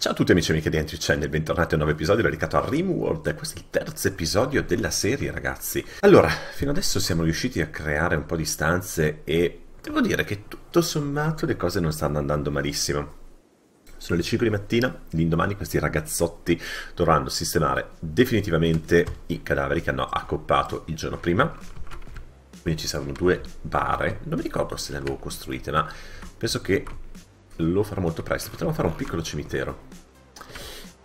Ciao a tutti amici e amiche di Entry Channel, bentornati a un nuovo episodio dedicato a Rimworld. Questo è il terzo episodio della serie, ragazzi. Allora, fino adesso siamo riusciti a creare un po' di stanze e devo dire che tutto sommato le cose non stanno andando malissimo. Sono le 5 di mattina, l'indomani questi ragazzotti dovranno sistemare definitivamente i cadaveri che hanno accoppato il giorno prima. Quindi ci saranno due bare, non mi ricordo se le avevo costruite, ma penso che lo farò molto presto. Potremmo fare un piccolo cimitero.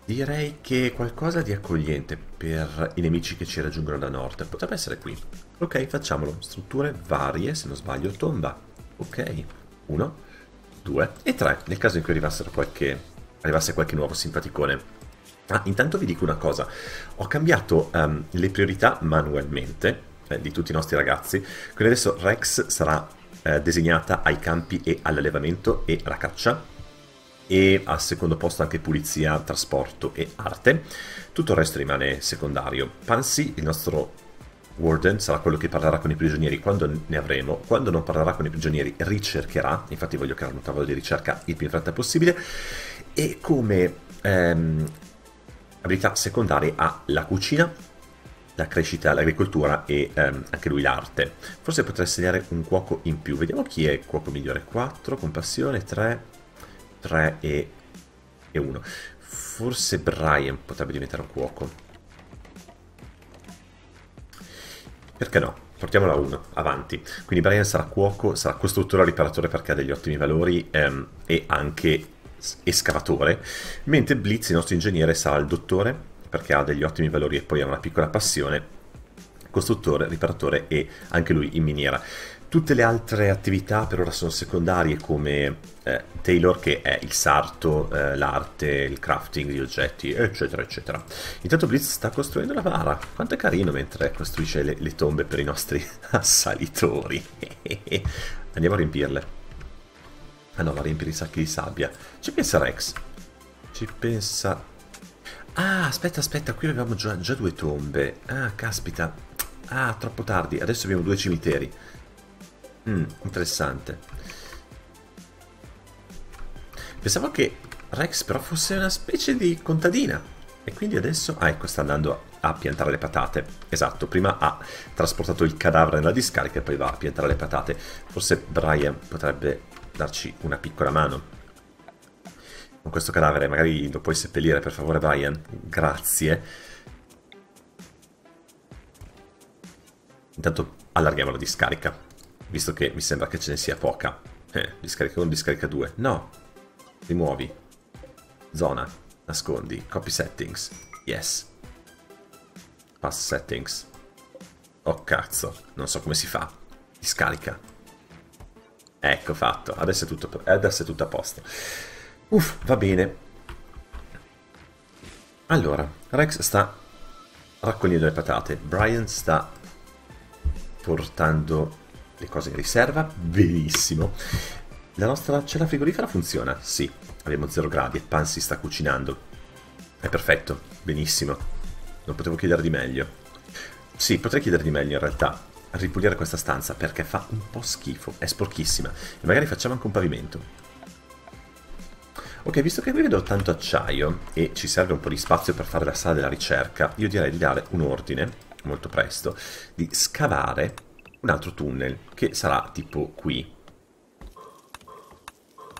Direi che qualcosa di accogliente per i nemici che ci raggiungono da nord. Potrebbe essere qui. Ok, facciamolo. Strutture varie, se non sbaglio, tomba. Ok, uno, due e tre, nel caso in cui qualche, arrivasse qualche nuovo simpaticone. Ah, intanto vi dico una cosa. Ho cambiato um, le priorità manualmente eh, di tutti i nostri ragazzi. Quindi adesso Rex sarà eh, designata ai campi e all'allevamento e alla caccia e al secondo posto anche pulizia, trasporto e arte. Tutto il resto rimane secondario. Pansy, il nostro Warden, sarà quello che parlerà con i prigionieri quando ne avremo. Quando non parlerà con i prigionieri ricercherà, infatti voglio creare un tavolo di ricerca il più in fretta possibile. E come ehm, abilità secondarie ha la cucina, la crescita, l'agricoltura e ehm, anche lui l'arte. Forse potrei segnare un cuoco in più. Vediamo chi è il cuoco migliore. 4, compassione, 3, 3 e, e 1. Forse Brian potrebbe diventare un cuoco. Perché no? Portiamolo a 1, avanti. Quindi Brian sarà cuoco, sarà costruttore riparatore perché ha degli ottimi valori ehm, e anche escavatore, mentre Blitz, il nostro ingegnere, sarà il dottore, perché ha degli ottimi valori e poi ha una piccola passione, costruttore, riparatore e anche lui in miniera. Tutte le altre attività per ora sono secondarie come eh, Taylor che è il sarto, eh, l'arte, il crafting di oggetti, eccetera, eccetera. Intanto Blitz sta costruendo la vara, quanto è carino mentre costruisce le, le tombe per i nostri assalitori. Andiamo a riempirle. Ah no, va a riempire i sacchi di sabbia. Ci pensa Rex. Ci pensa Ah, aspetta, aspetta, qui abbiamo già, già due tombe. Ah, caspita. Ah, troppo tardi. Adesso abbiamo due cimiteri. Mm, interessante. Pensavo che Rex però fosse una specie di contadina. E quindi adesso... Ah, ecco, sta andando a piantare le patate. Esatto, prima ha trasportato il cadavere nella discarica e poi va a piantare le patate. Forse Brian potrebbe darci una piccola mano con questo cadavere, magari lo puoi seppellire per favore Brian, grazie. Intanto allarghiamo la discarica, visto che mi sembra che ce ne sia poca. Eh, discarica 1, discarica 2, no, rimuovi, zona, nascondi, copy settings, yes, pass settings, oh cazzo, non so come si fa, discarica. Ecco fatto, adesso è tutto, adesso è tutto a posto. Uff, va bene. Allora, Rex sta raccogliendo le patate. Brian sta portando le cose in riserva. Benissimo. La nostra cella frigorifera funziona? Sì. Abbiamo 0 gradi e Pan si sta cucinando. È perfetto. Benissimo. Non potevo chiedere di meglio. Sì, potrei chiedere di meglio in realtà. Ripulire questa stanza perché fa un po' schifo. È sporchissima. E magari facciamo anche un pavimento. Ok, visto che qui vedo tanto acciaio e ci serve un po' di spazio per fare la sala della ricerca, io direi di dare un ordine, molto presto, di scavare un altro tunnel, che sarà tipo qui.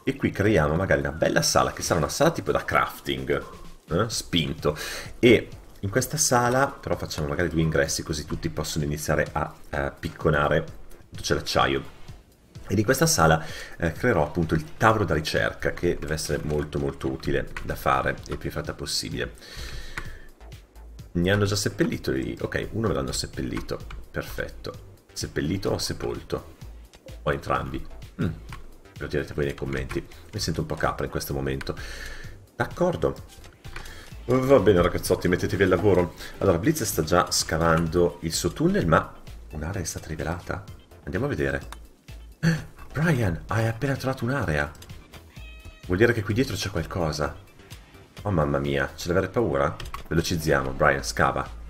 E qui creiamo magari una bella sala, che sarà una sala tipo da crafting, eh? spinto. E in questa sala però facciamo magari due ingressi, così tutti possono iniziare a, a picconare, c'è l'acciaio e di questa sala eh, creerò appunto il tavolo da ricerca che deve essere molto molto utile da fare il più fretta possibile. Ne hanno già seppellito i... ok, uno me l'hanno seppellito, perfetto. Seppellito o sepolto? O entrambi? Mm. Lo direte voi nei commenti. Mi sento un po' capra in questo momento. D'accordo. Va bene ragazzotti, mettetevi al lavoro. Allora, Blitz sta già scavando il suo tunnel, ma un'area è stata rivelata. Andiamo a vedere. Brian, hai appena trovato un'area. Vuol dire che qui dietro c'è qualcosa. Oh mamma mia, c'è da avere paura? Velocizziamo, Brian, scava.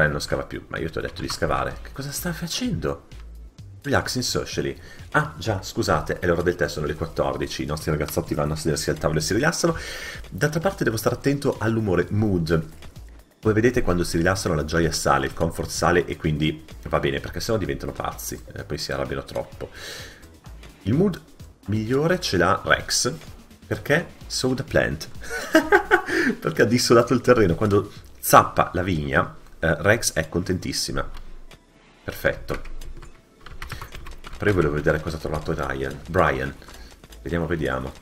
Brian non scava più, ma io ti ho detto di scavare. Che cosa stai facendo? Relaxing socially. Ah, già, scusate, è l'ora del tè, sono le 14, i nostri ragazzotti vanno a sedersi al tavolo e si rilassano. D'altra parte devo stare attento all'umore mood. Come vedete quando si rilassano la gioia sale, il comfort sale e quindi va bene perché sennò diventano pazzi e poi si arrabbiano troppo. Il mood migliore ce l'ha Rex perché sow the plant. perché ha dissolato il terreno. Quando zappa la vigna, eh, Rex è contentissima. Perfetto. Però io volevo vedere cosa ha trovato Ryan. Brian. Vediamo, vediamo.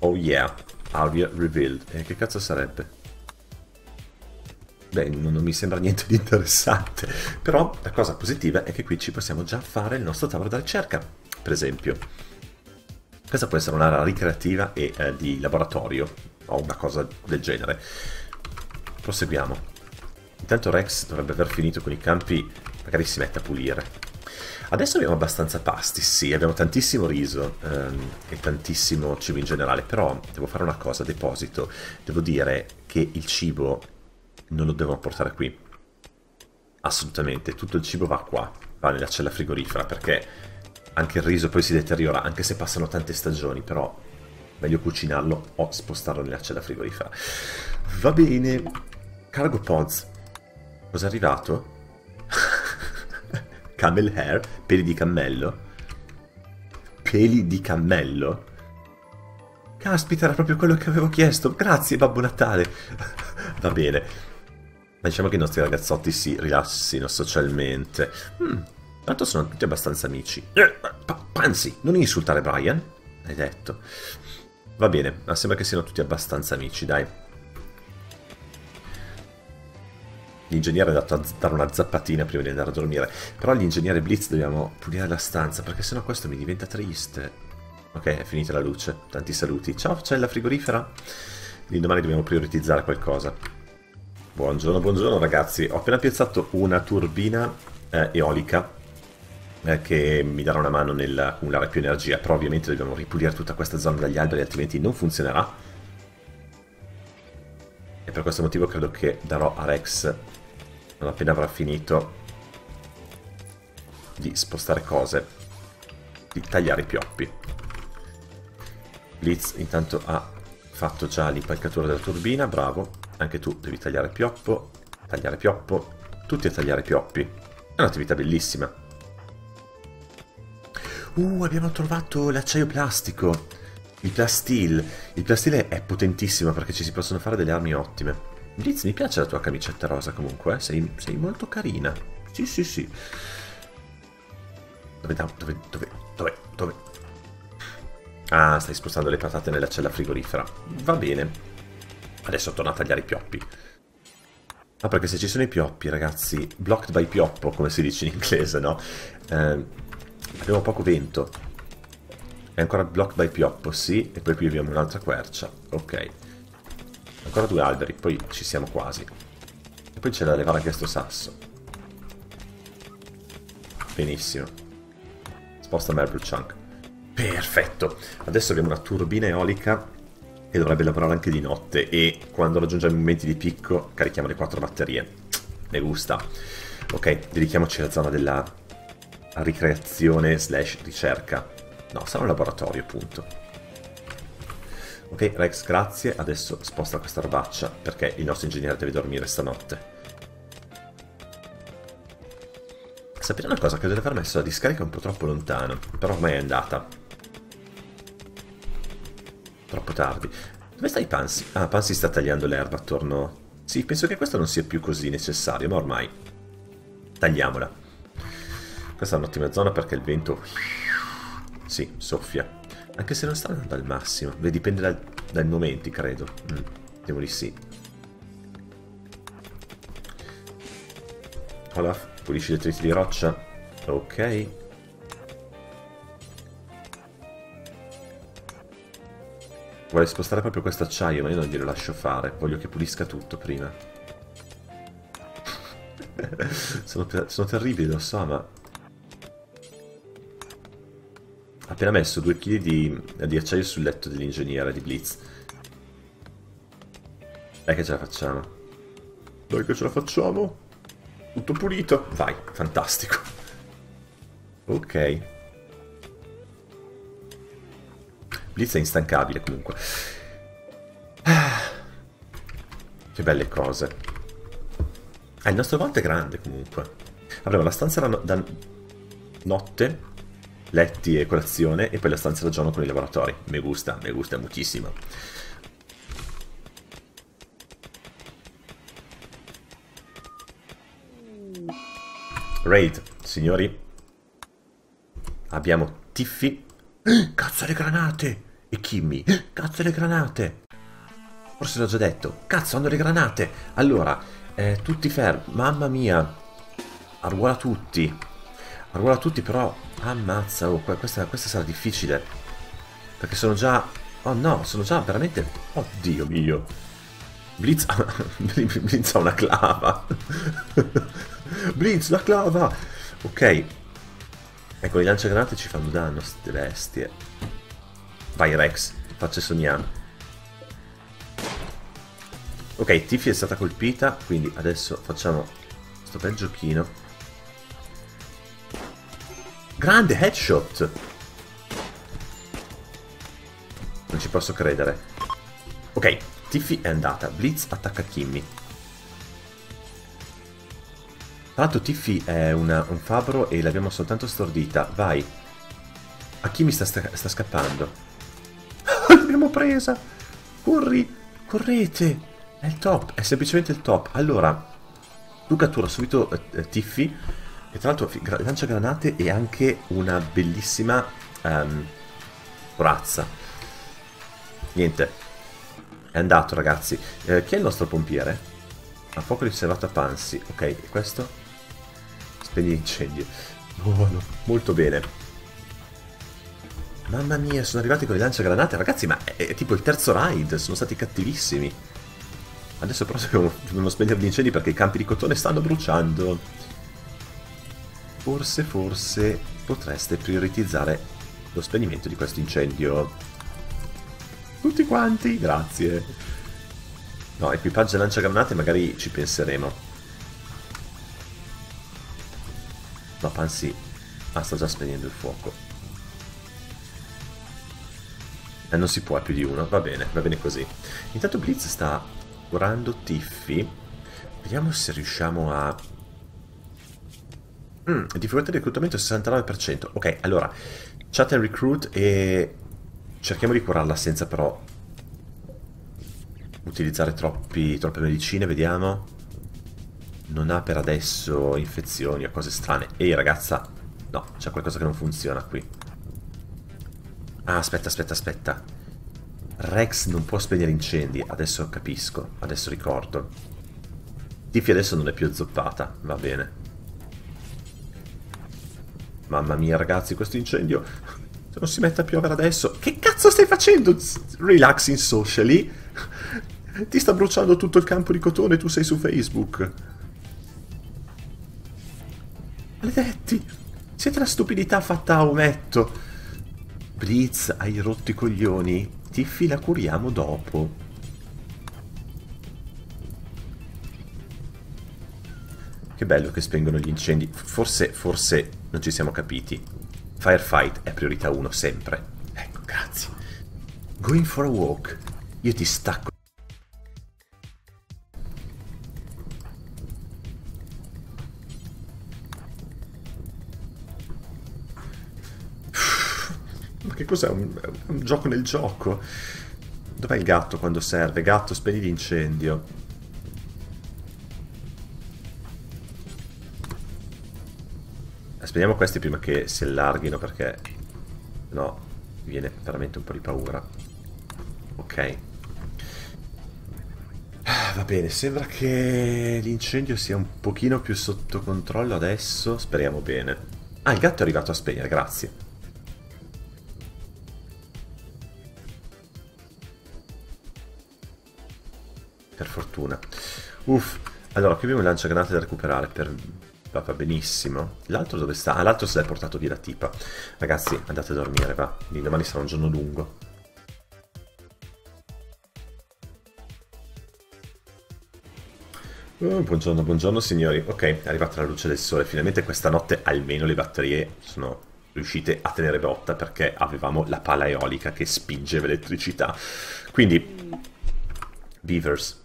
Oh yeah. Aria revealed. E eh, che cazzo sarebbe? Beh, non, non, mi sembra niente di interessante. Però la cosa positiva è che qui ci possiamo già fare il nostro tavolo da ricerca. Per esempio. Questa può essere un'area ricreativa e eh, di laboratorio. O una cosa del genere. Proseguiamo. Intanto Rex dovrebbe aver finito con i campi magari si mette a pulire. Adesso abbiamo abbastanza pasti, sì, abbiamo tantissimo riso ehm, e tantissimo cibo in generale, però devo fare una cosa, deposito. Devo dire che il cibo non lo devono portare qui. Assolutamente, tutto il cibo va qua, va nella cella frigorifera, perché anche il riso poi si deteriora, anche se passano tante stagioni, però meglio cucinarlo o spostarlo nella cella frigorifera. Va bene, cargo pods. Cos'è arrivato? Camel hair, peli di cammello. Peli di cammello? Caspita, era proprio quello che avevo chiesto. Grazie, Babbo Natale. Va bene. Ma diciamo che i nostri ragazzotti si rilassino socialmente. Hmm, tanto sono tutti abbastanza amici. Eh, Panzi, non insultare Brian. Hai detto. Va bene, ma sembra che siano tutti abbastanza amici, dai. L'ingegnere è andato a dare una zappatina prima di andare a dormire. Però l'ingegnere Blitz dobbiamo pulire la stanza, perché sennò questo mi diventa triste. Ok, è finita la luce. Tanti saluti. Ciao, c'è la frigorifera? L'indomani dobbiamo prioritizzare qualcosa. Buongiorno, buongiorno ragazzi. Ho appena piazzato una turbina eh, eolica eh, che mi darà una mano nell'accumulare più energia, però ovviamente dobbiamo ripulire tutta questa zona dagli alberi, altrimenti non funzionerà. E per questo motivo credo che darò a Rex non appena avrà finito di spostare cose, di tagliare i pioppi. Blitz intanto ha fatto già l'impalcatura della turbina, bravo, anche tu devi tagliare pioppo, tagliare pioppo, tutti a tagliare pioppi. È un'attività bellissima. Uh, abbiamo trovato l'acciaio plastico, il plastil. Il plastil è potentissimo perché ci si possono fare delle armi ottime. Liz, mi piace la tua camicetta rosa comunque, eh? sei, sei, molto carina. Sì, sì, sì. Dove, dove, dove, dove, dove? Ah, stai spostando le patate nella cella frigorifera. Va bene. Adesso torna a tagliare i pioppi. Ah, perché se ci sono i pioppi, ragazzi, blocked by pioppo, come si dice in inglese, no? Eh, abbiamo poco vento. È ancora blocked by pioppo, sì, e poi qui abbiamo un'altra quercia. Ok. Ancora due alberi, poi ci siamo quasi. E poi c'è da levare anche questo sasso. Benissimo. Sposta Marble Chunk. Perfetto. Adesso abbiamo una turbina eolica che dovrebbe lavorare anche di notte e quando raggiungiamo i momenti di picco carichiamo le quattro batterie. Ne gusta. Ok, dedichiamoci alla zona della ricreazione slash ricerca. No, sarà un laboratorio, appunto. Ok, Rex, grazie. Adesso sposta questa robaccia perché il nostro ingegnere deve dormire stanotte. Sapete una cosa? Credo di aver messo la discarica un po' troppo lontano, però ormai è andata. Troppo tardi. Dove stai Pansy? Ah, Pansy sta tagliando l'erba attorno... Sì, penso che questo non sia più così necessario, ma ormai... Tagliamola. Questa è un'ottima zona perché il vento... Sì, soffia. Anche se non sta andando al massimo. Beh, dipende dal, dai momenti, credo. Mm, devo di sì. Olaf, pulisci i detriti di roccia. Ok. Vuole spostare proprio questo acciaio, ma io non glielo lascio fare. Voglio che pulisca tutto prima. sono, sono terribili, lo so, ma appena messo 2 kg di, di acciaio sul letto dell'ingegnere di Blitz. Dai che ce la facciamo. Dai che ce la facciamo. Tutto pulito. Vai, fantastico. Ok. Blitz è instancabile comunque. Ah, che belle cose. Ah, il nostro volto è grande comunque. Avremo la stanza da, no da notte, letti e colazione, e poi la stanza da giorno con i lavoratori. Mi gusta, mi gusta moltissimo. Raid, signori. Abbiamo Tiffy. Cazzo le granate! E Kimmy. Cazzo le granate! Forse l'ho già detto. Cazzo, hanno le granate! Allora, eh, tutti fermi. Mamma mia. Arruola tutti. Arruola tutti, però... Ammazza, oh, questa, questa sarà difficile. Perché sono già... Oh no, sono già veramente... Oddio mio. Blitz... Blitz ha una clava. Blitz, la clava! Ok. Ecco, i lanciagranate ci fanno danno, queste bestie. Vai Rex, faccia sognare. Ok, Tiffy è stata colpita, quindi adesso facciamo questo bel giochino. Grande headshot! Non ci posso credere. Ok, Tiffy è andata. Blitz attacca Kimmy. Tra l'altro Tiffy è una, un fabbro e l'abbiamo soltanto stordita. Vai. A chi mi sta, sta, scappando? L'abbiamo presa! Corri! Correte! È il top, è semplicemente il top. Allora, tu cattura subito eh Tiffy e tra l'altro lancia granate e anche una bellissima um, corazza. Niente. È andato ragazzi. Eh, chi è il nostro pompiere? A fuoco riservato a Pansi. Ok, questo? Spegni l'incendio. Buono, molto bene. Mamma mia, sono arrivati con i lanciagranate. Ragazzi, ma è, è tipo il terzo raid, sono stati cattivissimi. Adesso però dobbiamo, dobbiamo spegnere gli incendi perché i campi di cotone stanno bruciando. Forse, forse potreste prioritizzare lo spegnimento di questo incendio. Tutti quanti, grazie. No, equipaggio lanciagranate magari ci penseremo. Ma Pansy... Ah, sta già spegnendo il fuoco. Eh, non si può, più di uno. Va bene, va bene così. Intanto Blitz sta curando Tiffy. Vediamo se riusciamo a... Mm, difficoltà di reclutamento 69%. Ok, allora, chat and recruit e cerchiamo di curarla senza però utilizzare troppi, troppe medicine, vediamo non ha per adesso infezioni o cose strane. Ehi ragazza, no, c'è qualcosa che non funziona qui. Ah, aspetta, aspetta, aspetta. Rex non può spegnere incendi, adesso capisco, adesso ricordo. Tiffy adesso non è più zoppata, va bene. Mamma mia ragazzi, questo incendio... Se non si mette a piovere adesso... Che cazzo stai facendo? Relaxing socially? Ti sta bruciando tutto il campo di cotone e tu sei su Facebook. Maledetti! Siete la stupidità fatta a ometto! Blitz, hai rotto i coglioni. Tiffy la curiamo dopo. Che bello che spengono gli incendi. Forse, forse non ci siamo capiti. Firefight è priorità 1 sempre. Ecco, grazie. Going for a walk. Io ti stacco che cos'è? Un, un gioco nel gioco. Dov'è il gatto quando serve? Gatto, spegni l'incendio. Spegniamo questi prima che si allarghino perché no, viene veramente un po' di paura. Ok. Ah, va bene, sembra che l'incendio sia un pochino più sotto controllo adesso. Speriamo bene. Ah, il gatto è arrivato a spegnere, grazie. per fortuna. Uff, allora qui abbiamo il lanciagranate da recuperare per... Va benissimo. L'altro dove sta? Ah, l'altro se l'è portato via la tipa. Ragazzi, andate a dormire, va. Di domani sarà un giorno lungo. Oh, buongiorno, buongiorno signori. Ok, è arrivata la luce del sole. Finalmente questa notte almeno le batterie sono riuscite a tenere botta perché avevamo la pala eolica che spingeva elettricità. Quindi, Beavers,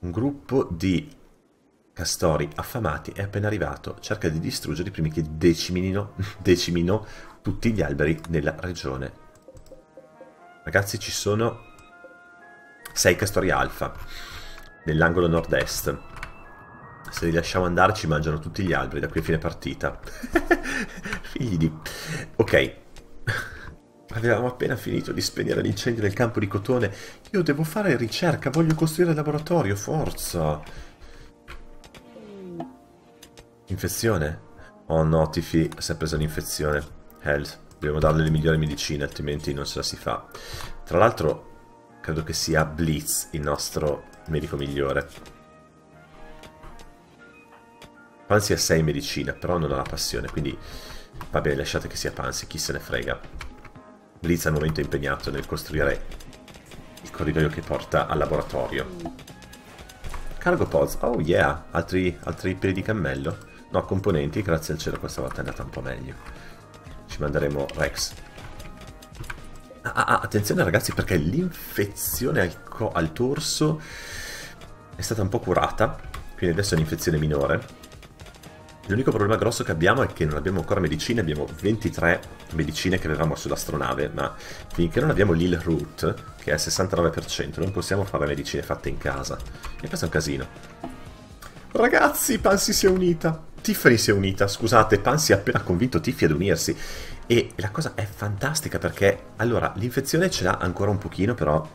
un gruppo di castori affamati è appena arrivato. Cerca di distruggere prima che decimino, decimino tutti gli alberi della regione. Ragazzi, ci sono sei castori alfa nell'angolo nord-est. Se li lasciamo andare ci mangiano tutti gli alberi da qui a fine partita. Figli di... Ok. Avevamo appena finito di spegnere l'incendio del campo di cotone. Io devo fare ricerca, voglio costruire il laboratorio, forza. Infezione? Oh no, Tiffy si è presa un'infezione. Health. Dobbiamo darle le migliori medicine, altrimenti non se la si fa. Tra l'altro, credo che sia Blitz il nostro medico migliore. Pansy ha 6 medicina, però non ha la passione, quindi va bene, lasciate che sia Pansy, chi se ne frega. Blitz al momento è impegnato nel costruire il corridoio che porta al laboratorio. Cargo pods, oh yeah, altri, altri peli di cammello. No, componenti, grazie al cielo questa volta è andata un po' meglio. Ci manderemo Rex. Ah, ah, attenzione ragazzi perché l'infezione al, al torso è stata un po' curata, quindi adesso è un'infezione minore. L'unico problema grosso che abbiamo è che non abbiamo ancora medicine, abbiamo 23 medicine che avevamo sull'astronave, ma finché non abbiamo l'Hill Root, che è al 69%, non possiamo fare medicine fatte in casa. E questo è un casino. Ragazzi, Pansy si è unita. Tiffany si è unita, scusate, Pansy ha appena convinto Tiffy ad unirsi. E la cosa è fantastica perché, allora, l'infezione ce l'ha ancora un pochino, però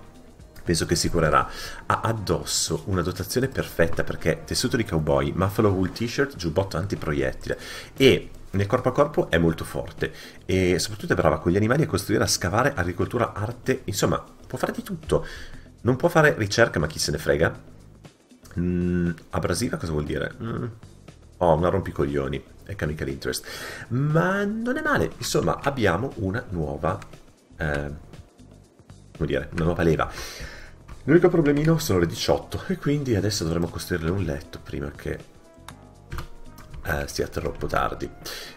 penso che si curerà. Ha addosso una dotazione perfetta perché tessuto di cowboy, muffalo wool t-shirt, giubbotto antiproiettile e nel corpo a corpo è molto forte e soprattutto è brava con gli animali a costruire, a scavare, agricoltura, arte, insomma può fare di tutto. Non può fare ricerca ma chi se ne frega. Mm, abrasiva cosa vuol dire? Mm. Oh, una rompicoglioni, è chemical interest. Ma non è male, insomma abbiamo una nuova... Eh, come dire, una nuova leva. L'unico problemino sono le 18 e quindi adesso dovremo costruirle un letto prima che eh, sia troppo tardi.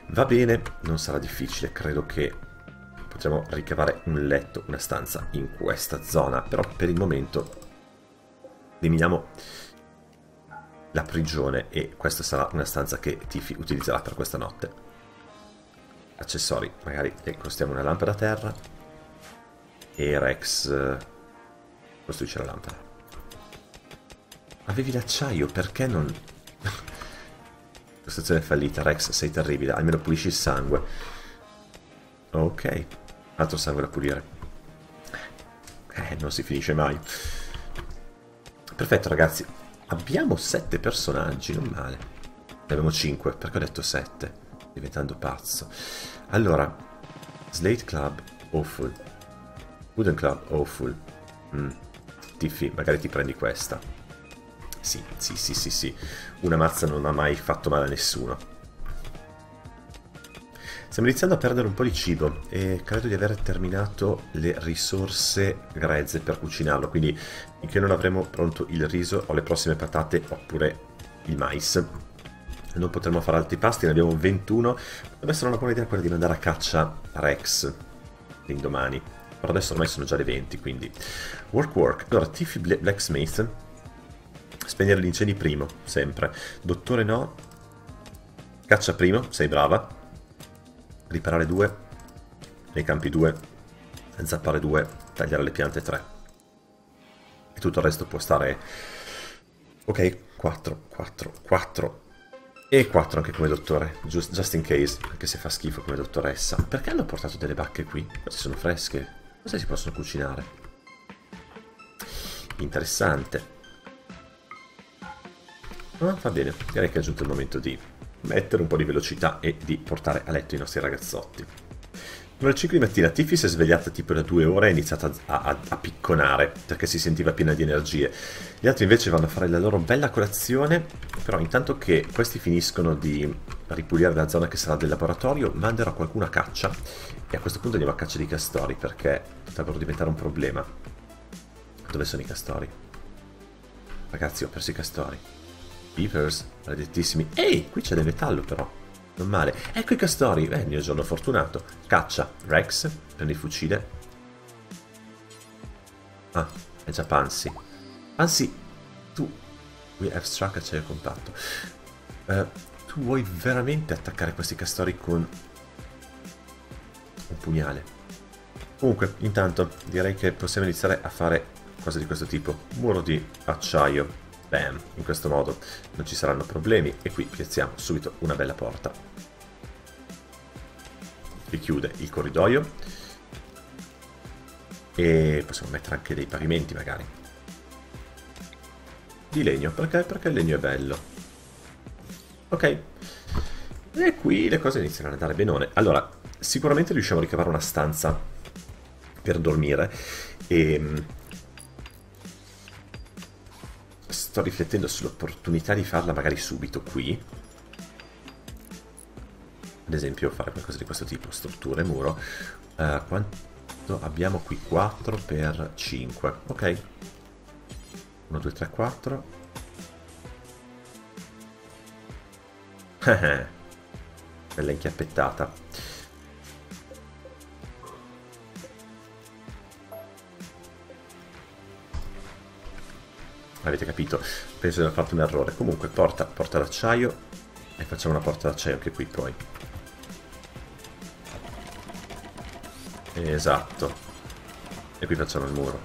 Va bene, non sarà difficile, credo che potremo ricavare un letto, una stanza in questa zona, però per il momento eliminiamo la prigione e questa sarà una stanza che Tiffy utilizzerà per questa notte. Accessori, magari le costiamo una lampada a terra e Rex eh, costruisce la lampada. Avevi l'acciaio, perché non... Costruzione fallita, Rex, sei terribile, almeno pulisci il sangue. Ok, altro sangue da pulire. Eh, non si finisce mai. Perfetto, ragazzi. Abbiamo sette personaggi, non male. Ne abbiamo cinque, perché ho detto sette? Diventando pazzo. Allora, Slate Club, awful. Wooden Club, awful. Mm. Tiffy, magari ti prendi questa. Sì, sì, sì, sì, sì. Una mazza non ha mai fatto male a nessuno. Stiamo iniziando a perdere un po' di cibo e credo di aver terminato le risorse grezze per cucinarlo, quindi finché non avremo pronto il riso o le prossime patate oppure il mais non potremo fare altri pasti, ne abbiamo 21. Potrebbe essere una buona idea quella di mandare a caccia Rex l'indomani. Però adesso ormai sono già le 20, quindi... Work work. Allora, Tiffy Blacksmith. Spegnere gli incendi primo, sempre. Dottore no. Caccia primo, sei brava. Riparare 2. Nei campi 2. Zappare 2. Tagliare le piante 3. E tutto il resto può stare... Ok, 4, 4, 4. E 4 anche come dottore, just, just in case, anche se fa schifo come dottoressa. Perché hanno portato delle bacche qui? Queste sono fresche. Cosa si possono cucinare? Interessante. Ah, va bene, direi che è giunto il momento di mettere un po' di velocità e di portare a letto i nostri ragazzotti. Alle 5 di mattina Tiffy si è svegliata tipo da due ore e ha iniziato a, a, a, picconare perché si sentiva piena di energie. Gli altri invece vanno a fare la loro bella colazione, però intanto che questi finiscono di ripulire la zona che sarà del laboratorio, manderò qualcuno a caccia e a questo punto andiamo a caccia di castori perché potrebbero diventare un problema. Dove sono i castori? Ragazzi, ho perso i castori. Beavers, maledettissimi. Ehi, qui c'è del metallo però. Non male. Ecco i castori. Eh, mio giorno fortunato. Caccia. Rex, prendi il fucile. Ah, è già Pansy. Pansy, tu... We have struck acciaio compatto. Uh, tu vuoi veramente attaccare questi castori con un pugnale? Comunque, intanto, direi che possiamo iniziare a fare cose di questo tipo. Muro di acciaio. Bam, in questo modo non ci saranno problemi e qui piazziamo subito una bella porta. Richiude il corridoio e possiamo mettere anche dei pavimenti magari. Di legno, perché? Perché il legno è bello. Ok. E qui le cose iniziano ad andare benone. Allora, sicuramente riusciamo a ricavare una stanza per dormire e sto riflettendo sull'opportunità di farla magari subito qui. Ad esempio fare qualcosa di questo tipo, strutture, muro. Uh, quanto abbiamo qui? 4 per 5, ok. 1, 2, 3, 4. Bella inchiappettata. Avete capito? Penso di aver fatto un errore. Comunque, porta, porta d'acciaio. E facciamo una porta d'acciaio anche qui poi. Esatto. E qui facciamo il muro.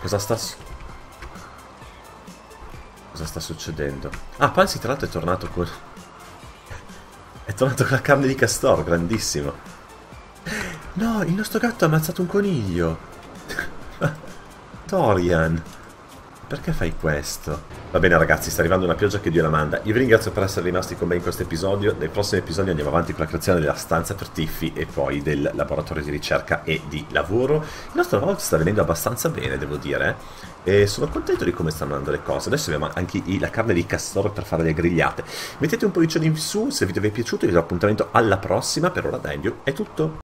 Cosa sta... Cosa sta succedendo? Ah, Pansy tra l'altro è tornato con... È tornato con la carne di castoro, grandissimo. No, il nostro gatto ha ammazzato un coniglio. Torian, perché fai questo? Va bene ragazzi, sta arrivando una pioggia che Dio la manda. Io vi ringrazio per essere rimasti con me in questo episodio. Nei prossimi episodi andiamo avanti con la creazione della stanza per Tiffy e poi del laboratorio di ricerca e di lavoro. Il nostro lavoro sta venendo abbastanza bene, devo dire. E sono contento di come stanno andando le cose. Adesso abbiamo anche la carne di castoro per fare le grigliate. Mettete un pollice in su se il video vi è piaciuto. Vi do appuntamento alla prossima. Per ora da Endio è tutto.